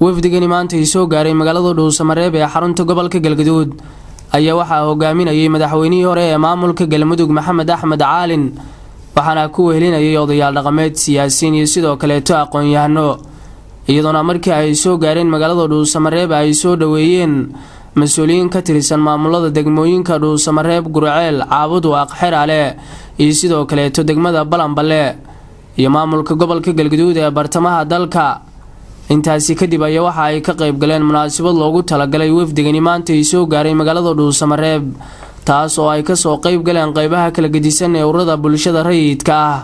wafdigani maanta ii soo gaaray magaalada dhuusamareeb ee xarunta gobolka galgaduud. Ayaa waxaa hogaaminayay madaxweynihii hore ee maamulka galmudug maxamed axmed caalin waxaana ku wehelinayay odayaal dhaqameed siyaasiyiin iyo sidoo kaleeto aqoon-yahano iyadoona markii ay soo gaareen magaalada dhuusamareeb ay soo dhoweeyeen mas'uuliyiin ka tirsan maamulada degmooyinka dhuusamareeb gurceel caabud waaq xeraale iyo sidoo kaleeto degmada balanballe iyo maamulka gobolka galgaduud ee bartamaha dalka intaasi kadib ayaa waxa ay ka qayb galeen munaasabad loogu talagalay wafdigani maanta ii soo gaaray magaalada dhuusamareeb taas oo ay ka soo qayb galeen qeybaha kala gedisan ee ururada bulshada rayidka ah.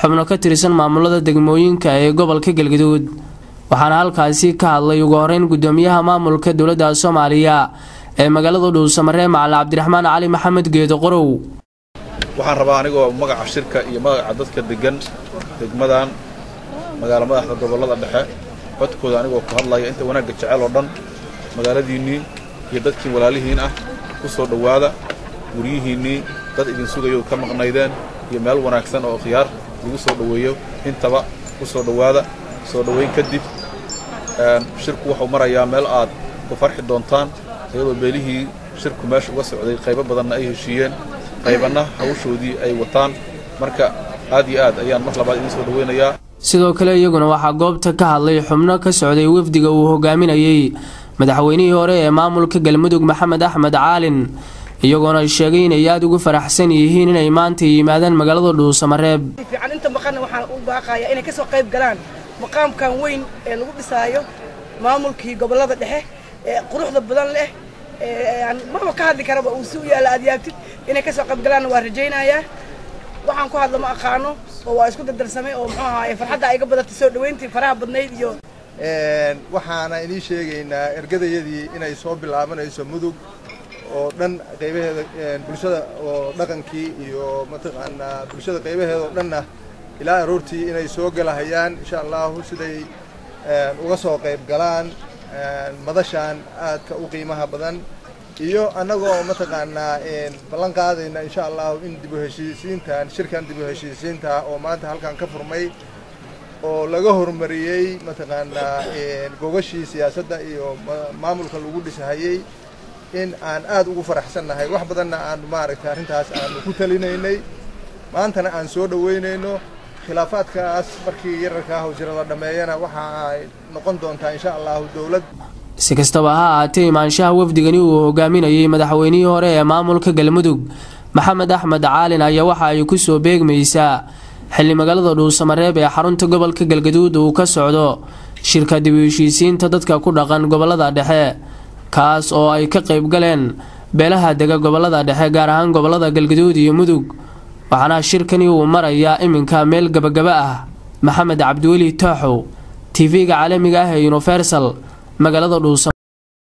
Xubno ka tirsan maamulada degmooyinka ee gobolka galgaduud. Waxaana halkaasi ka hadlay ugu horeyn gudoomiyaha maamulka dowladda soomaaliya ee magaalada dhuusamareeb macali cabdiraxmaan cali maxamed geedo qorow. Waxaan rabaa anigoo magaca shirka iyo magaca dadka degan degmadan magaalo madaxda gobollada dhexe codkooda anigoo ku hadlaya inta wanaagga jecel oo dhan magaaladiinnii iyo dadkii walaalihiin ah ku soo dhowaada guryihiinnii dad idin sugayo ka maqnaydeen iyo meel wanaagsan oo khiyaar lagu soo dhoweeyo intaba ku soo dhowaada. Soo dhoweyn kadib shirku wuxuu marayaa meel aad ku farxi doontaan iyadoo beelihii shirku meesha uga socday qaybo badanna ay heshiiyeen qaybanna hawshoodii ay wataan. Marka aad iyo aad ayaan mar labaad idiin soo dhoweynayaa sidoo kale iyaguna waxaa goobta ka hadlay xubno ka socday wafdiga uu hogaaminayey madaxweynihii hore ee maamulka galmudug maxamed axmed caalin iyagoona sheegay inay aada ugu faraxsan yihiin inay maanta yimaadaan magaalada dhuusamareeb. Inta maqanna waxaan u baaqayaa inay ka soo qayb galaan maqaamkan weyn ee lagu dhisaayo maamulkii gobollada dhexe ee quruxda badan leh maba ka hadli karaba uu si u yaalla aad inay ka soo qayb galaanna waa rajaynayaa waxaan ku hadla ma aqaano? Oo waa isku dardarsamay oo muxuu ahaaye farxadda ay ga badatay soo dhoweyntii faraha badnayd iyo waxaana inii sheegaynaa ergadayadii inay soo bilaabanayso mudug oo dhan qaybaheeda bulshada oo dhaqankii iyo mataqaanaa bulshada qaybaheeda oo dhanna ilaa aroortii inay soo galahayaan insha allahu siday uga soo qayb galaan madashaan aadka u qiimaha badan iyo annagoo mataqaanaa ballan qaadayna insha allahu in dib u shirkan dib u heshiisiinta oo maanta halkan ka furmay oo laga horumariyey mataqaanaa gogashii siyaasadda iyo maamulka lagu dhisahayey in aan aad ugu faraxsannahay. Wax badanna aan maaragtay arrintaas aanu ku talinaynay. Maantana aan soo dhoweynayno khilaafaadkaas markii yararka ah hawsirada dhammeeyana waxa ay noqon doontaa insha allahu dowlad si kastaba ha ahaatee imaanshaha wafdigani uu hogaaminayay madaxweynihii hore ee maamulka galmudug. Maxamed axmed caalin ayaa waxa ay ku soo beegmaysaa xilli magaalada dhuusamareeb ee xarunta gobolka galgaduud uu ka socdo. Shirka dib u heshiisiinta dadka ku dhaqan gobollada dhexe kaas oo ay ka qayb galeen beelaha dega gobollada dhexe gaar ahaan gobollada galgaduud iyo mudug. Waxaana shirkani uu marayaa iminka meel gabagaba ah. Maxamed cabdiweli taaxow tv-ga caalamiga ah ee universal magaalada dhuusamareeb